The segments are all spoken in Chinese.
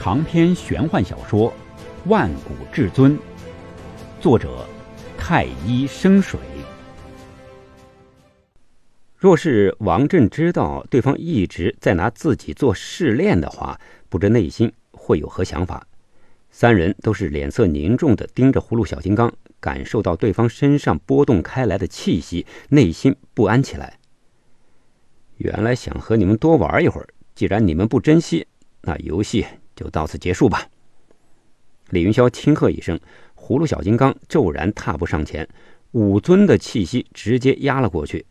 长篇玄幻小说《万古至尊》，作者太一生水。若是王振知道对方一直在拿自己做试炼的话，不知内心会有何想法。三人都是脸色凝重的盯着葫芦小金刚，感受到对方身上波动开来的气息，内心不安起来。原来想和你们多玩一会儿，既然你们不珍惜，那游戏就到此结束吧。李云霄轻喝一声，葫芦小金刚骤然踏步上前，武尊的气息直接压了过去。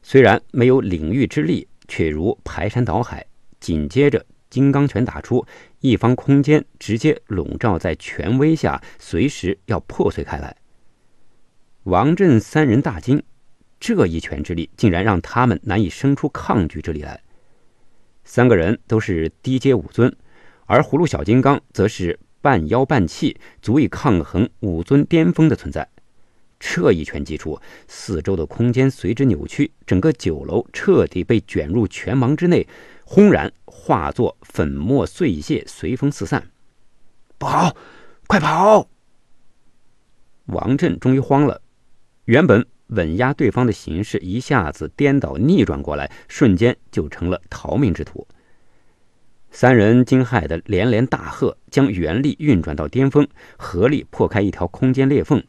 虽然没有领域之力，却如排山倒海。紧接着，金刚拳打出，一方空间直接笼罩在权威下，随时要破碎开来。王震三人大惊。这一拳之力，竟然让他们难以生出抗拒之力来。三个人都是低阶武尊，而葫芦小金刚则是半妖半气，足以抗衡武尊巅峰的存在。这一拳击出，四周的空间随之扭曲，整个酒楼彻底被卷入拳芒之内，轰然化作粉末碎屑，随风四散。不好，快跑！王震终于慌了，原本。稳压对方的形势一下子颠倒逆转过来，瞬间就成了逃命之徒。三人惊骇的连连大喝，将原力运转到巅峰，合力破开一条空间裂缝，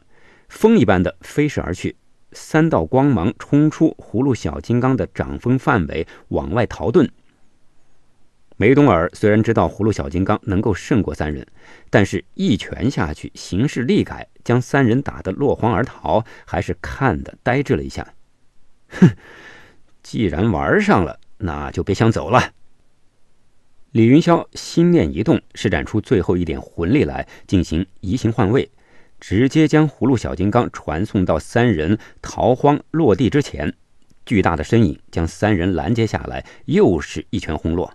风一般的飞逝而去。三道光芒冲出葫芦小金刚的掌风范围，往外逃遁。梅东尔虽然知道葫芦小金刚能够胜过三人，但是一拳下去，形势力改，将三人打得落荒而逃，还是看得呆滞了一下。哼，既然玩上了，那就别想走了。李云霄心念一动，施展出最后一点魂力来进行移形换位，直接将葫芦小金刚传送到三人逃荒落地之前，巨大的身影将三人拦截下来，又是一拳轰落。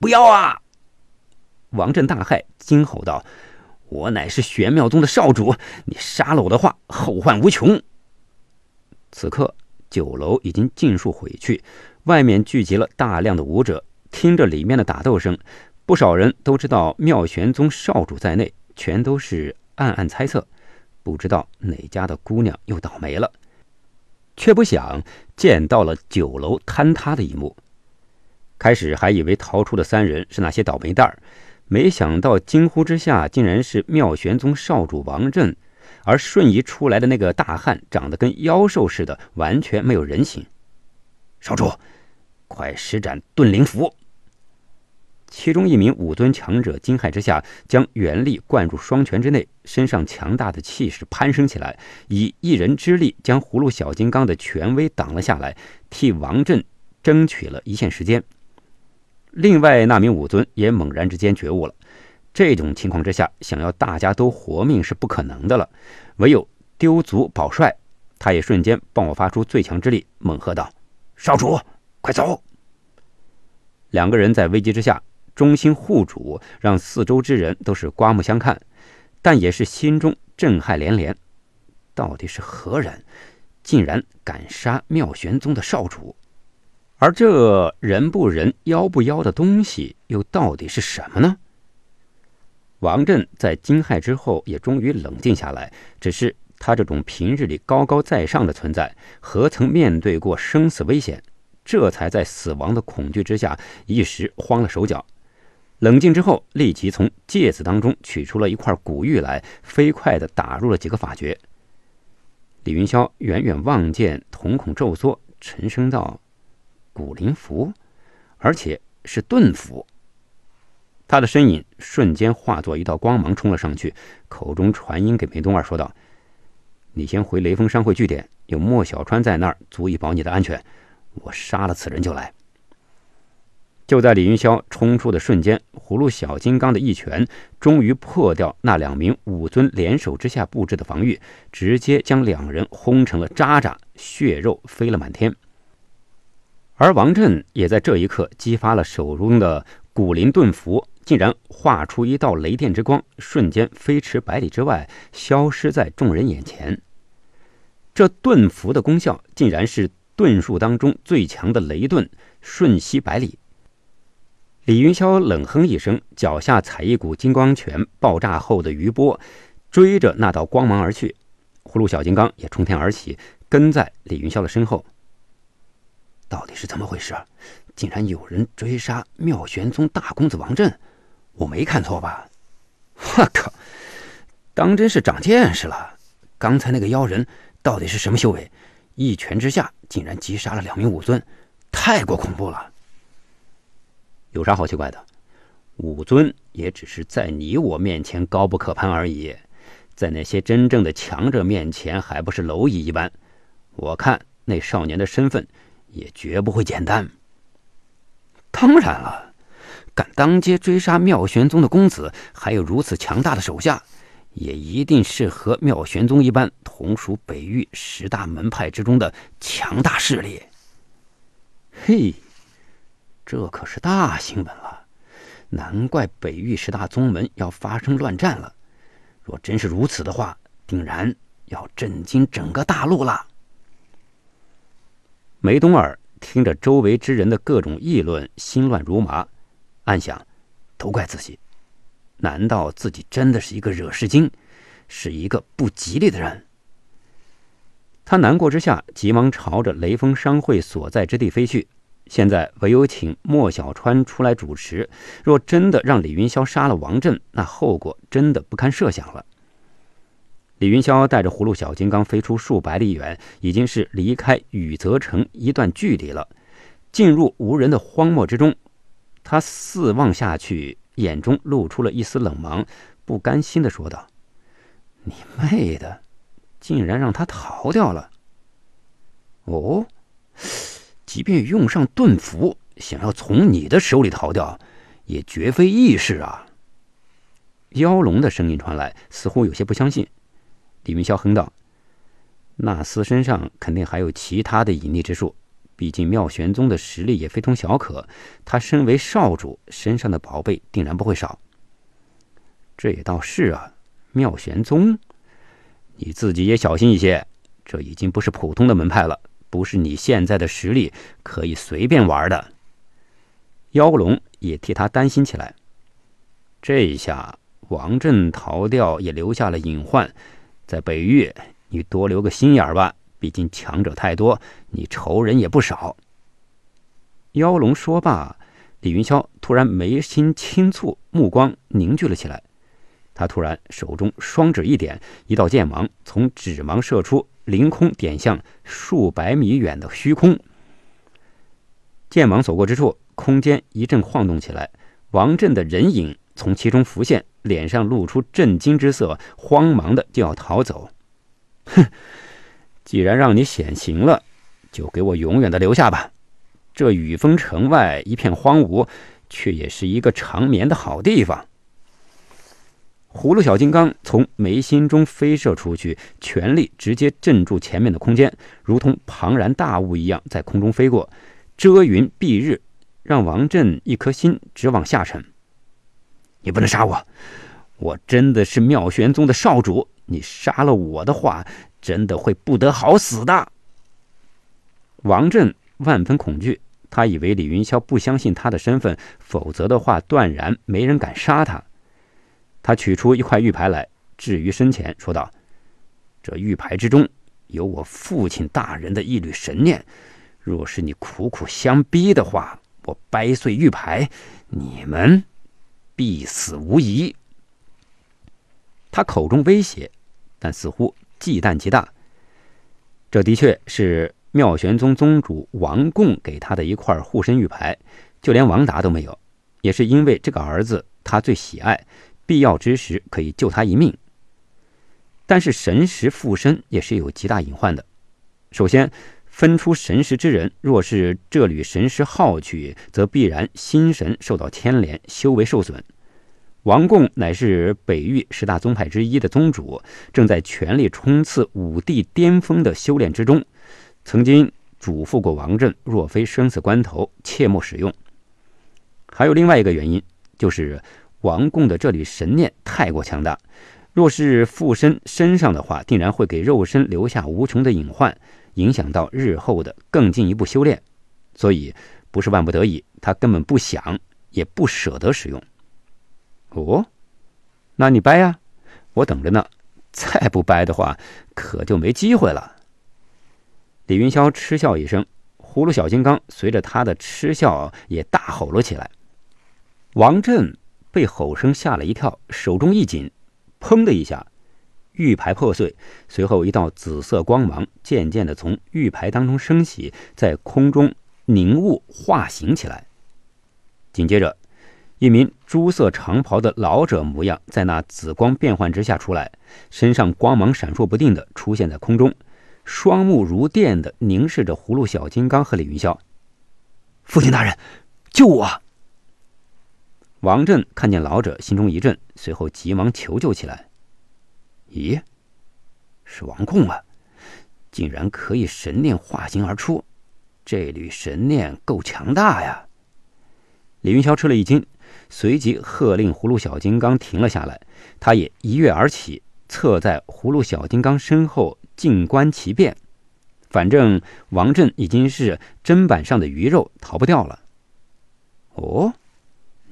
不要啊！王震大骇，惊吼道：“我乃是玄妙宗的少主，你杀了我的话，后患无穷。”此刻酒楼已经尽数毁去，外面聚集了大量的武者，听着里面的打斗声，不少人都知道妙玄宗少主在内，全都是暗暗猜测，不知道哪家的姑娘又倒霉了，却不想见到了酒楼坍塌的一幕。开始还以为逃出的三人是那些倒霉蛋儿，没想到惊呼之下竟然是妙玄宗少主王振，而瞬移出来的那个大汉长得跟妖兽似的，完全没有人形。少主，快施展遁灵符！其中一名武尊强者惊骇之下，将元力灌入双拳之内，身上强大的气势攀升起来，以一人之力将葫芦小金刚的权威挡了下来，替王振争取了一线时间。另外那名武尊也猛然之间觉悟了，这种情况之下，想要大家都活命是不可能的了，唯有丢卒保帅。他也瞬间爆发出最强之力，猛喝道：“少主，快走！”两个人在危机之下忠心护主，让四周之人都是刮目相看，但也是心中震撼连连。到底是何人，竟然敢杀妙玄宗的少主？而这人不人、妖不妖的东西，又到底是什么呢？王震在惊骇之后，也终于冷静下来。只是他这种平日里高高在上的存在，何曾面对过生死危险？这才在死亡的恐惧之下，一时慌了手脚。冷静之后，立即从戒子当中取出了一块古玉来，飞快地打入了几个法诀。李云霄远远望见，瞳孔骤缩，沉声道。古灵符，而且是遁符。他的身影瞬间化作一道光芒冲了上去，口中传音给梅东二说道：“你先回雷锋商会据点，有莫小川在那儿，足以保你的安全。我杀了此人就来。”就在李云霄冲出的瞬间，葫芦小金刚的一拳终于破掉那两名武尊联手之下布置的防御，直接将两人轰成了渣渣，血肉飞了满天。而王震也在这一刻激发了手中的古灵遁符，竟然化出一道雷电之光，瞬间飞驰百里之外，消失在众人眼前。这遁符的功效，竟然是遁术当中最强的雷遁，瞬息百里。李云霄冷哼一声，脚下踩一股金光拳爆炸后的余波，追着那道光芒而去。葫芦小金刚也冲天而起，跟在李云霄的身后。到底是怎么回事？竟然有人追杀妙玄宗大公子王振？我没看错吧？我靠！当真是长见识了。刚才那个妖人到底是什么修为？一拳之下竟然击杀了两名武尊，太过恐怖了。有啥好奇怪的？武尊也只是在你我面前高不可攀而已，在那些真正的强者面前还不是蝼蚁一般。我看那少年的身份也绝不会简单。当然了。敢当街追杀妙玄宗的公子，还有如此强大的手下，也一定是和妙玄宗一般，同属北域十大门派之中的强大势力。嘿，这可是大新闻了！难怪北域十大宗门要发生乱战了。若真是如此的话，定然要震惊整个大陆了。梅东儿听着周围之人的各种议论，心乱如麻。暗想，都怪自己，难道自己真的是一个惹事精，是一个不吉利的人？他难过之下，急忙朝着雷锋商会所在之地飞去。现在唯有请莫小川出来主持。若真的让李云霄杀了王振，那后果真的不堪设想了。李云霄带着葫芦小金刚飞出数百里远，已经是离开雨泽城一段距离了，进入无人的荒漠之中。他四望下去，眼中露出了一丝冷芒，不甘心的说道：“你妹的，竟然让他逃掉了！哦，即便用上盾符，想要从你的手里逃掉，也绝非易事啊！”妖龙的声音传来，似乎有些不相信。李云霄哼道：“那厮身上肯定还有其他的隐匿之术。”毕竟妙玄宗的实力也非同小可，他身为少主，身上的宝贝定然不会少。这也倒是啊，妙玄宗，你自己也小心一些，这已经不是普通的门派了，不是你现在的实力可以随便玩的。妖龙也替他担心起来。这一下王振逃掉，也留下了隐患，在北域，你多留个心眼吧。毕竟强者太多，你仇人也不少。妖龙说罢，李云霄突然眉心轻蹙，目光凝聚了起来。他突然手中双指一点，一道剑芒从指芒射出，凌空点向数百米远的虚空。剑芒所过之处，空间一阵晃动起来，王震的人影从其中浮现，脸上露出震惊之色，慌忙的就要逃走。哼！既然让你显形了，就给我永远的留下吧。这雨峰城外一片荒芜，却也是一个长眠的好地方。葫芦小金刚从眉心中飞射出去，全力直接镇住前面的空间，如同庞然大物一样在空中飞过，遮云蔽日，让王振一颗心直往下沉。你不能杀我，我真的是妙玄宗的少主。你杀了我的话。真的会不得好死的。王震万分恐惧，他以为李云霄不相信他的身份，否则的话断然没人敢杀他。他取出一块玉牌来，置于身前，说道：“这玉牌之中有我父亲大人的一缕神念，若是你苦苦相逼的话，我掰碎玉牌，你们必死无疑。”他口中威胁，但似乎。忌惮极大，这的确是妙玄宗宗主王贡给他的一块护身玉牌，就连王达都没有，也是因为这个儿子他最喜爱，必要之时可以救他一命。但是神识附身也是有极大隐患的，首先分出神识之人，若是这缕神识耗去，则必然心神受到牵连，修为受损。王贡乃是北域十大宗派之一的宗主，正在全力冲刺武帝巅峰的修炼之中。曾经嘱咐过王振，若非生死关头，切莫使用。还有另外一个原因，就是王贡的这缕神念太过强大，若是附身身上的话，定然会给肉身留下无穷的隐患，影响到日后的更进一步修炼。所以，不是万不得已，他根本不想。也不舍得使用。哦，那你掰呀，我等着呢。再不掰的话，可就没机会了。李云霄嗤笑一声，葫芦小金刚随着他的嗤笑也大吼了起来。王震被吼声吓了一跳，手中一紧，砰的一下，玉牌破碎。随后，一道紫色光芒渐渐的从玉牌当中升起，在空中凝雾化形起来。紧接着，一名朱色长袍的老者模样在那紫光变幻之下出来，身上光芒闪烁不定的出现在空中，双目如电的凝视着葫芦小金刚和李云霄。父亲大人，救我！王震看见老者，心中一震，随后急忙求救起来。咦，是王贡啊！竟然可以神念化形而出，这缕神念够强大呀！李云霄吃了一惊，随即喝令葫芦小金刚停了下来。他也一跃而起，侧在葫芦小金刚身后，静观其变。反正王震已经是砧板上的鱼肉，逃不掉了。哦。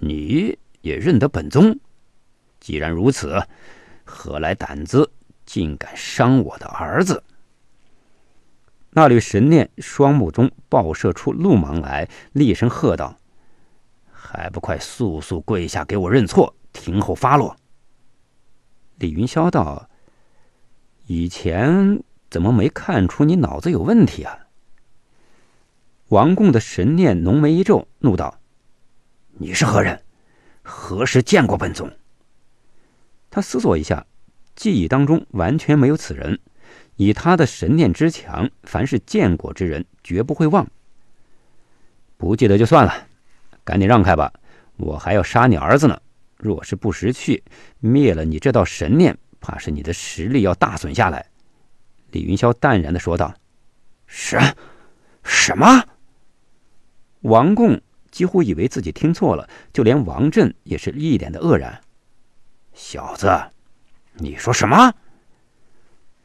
你也认得本宗？既然如此，何来胆子，竟敢伤我的儿子？那缕神念双目中爆射出怒芒来，厉声喝道：“还不快速速跪下，给我认错，听候发落！”李云霄道：“以前怎么没看出你脑子有问题啊？”王贡的神念浓眉一皱，怒道。你是何人？何时见过本宗？他思索一下，记忆当中完全没有此人。以他的神念之强，凡是见过之人，绝不会忘。不记得就算了，赶紧让开吧，我还要杀你儿子呢。若是不识趣，灭了你这道神念，怕是你的实力要大损下来。李云霄淡然的说道：“什什么？”王贡。几乎以为自己听错了，就连王震也是一脸的愕然。小子，你说什么？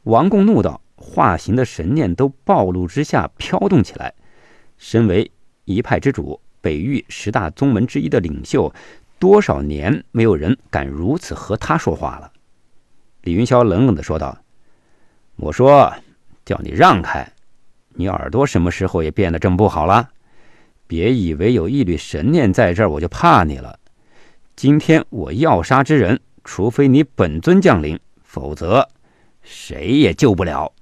王贡怒道，化形的神念都暴露之下飘动起来。身为一派之主，北域十大宗门之一的领袖，多少年没有人敢如此和他说话了。李云霄冷冷的说道：“我说，叫你让开，你耳朵什么时候也变得这么不好了？”别以为有一缕神念在这儿，我就怕你了。今天我要杀之人，除非你本尊降临，否则谁也救不了。